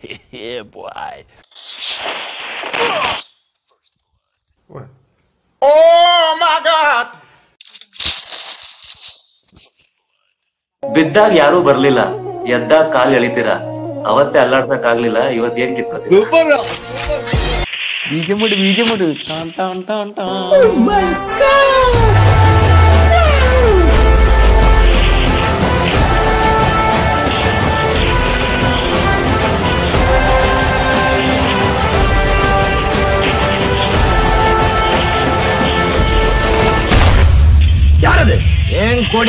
yeah, boy. ಬಿದ್ದಾಗ ಯಾರೂ ಬರ್ಲಿಲ್ಲ. ಎದ್ದಾಗ ಕಾಲ್ ಎಳಿತೀರ? ಅವತ್ತೇ ಅಲ್ಲಾಡ್ಸಕ್ ಆಗ್ಲಿಲ್ಲ ಇವತ್ ಏನ್ ಕಿತ್ಕೋತೀರ? ಬೀಜ ಮುಡಿ ಬೀಜ ಮುಡಿ. ಟಾನ್ ಟಾನ್ ಟಾನ್ ಟಾನ್. ಏನ್ ಕೊಡಿ